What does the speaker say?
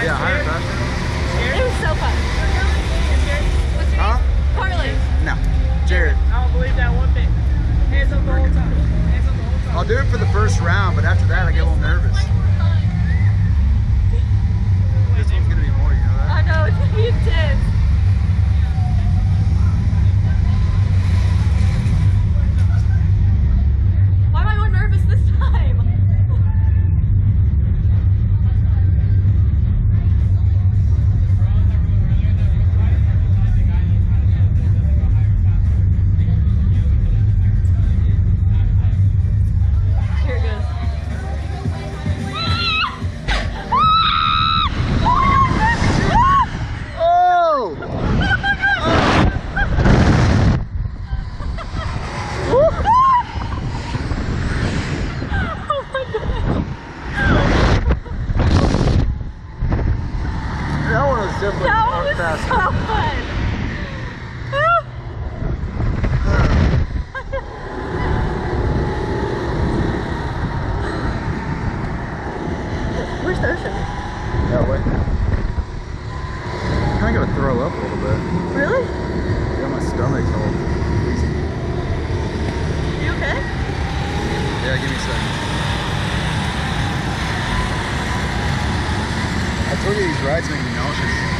guys Yeah, higher scared? faster. It was so fun. What's your Huh? name? Carly. No. Jared. I don't believe that one bit. Hands up the whole time. Hands up the whole time. I'll do it for the first round, but after that I get a That far one was faster. so fun. Where's the ocean? That way. Kinda gonna throw up a little bit. Really? Yeah, my stomach's all queasy. You okay? Yeah, give me a second. I told you these rides make me nauseous.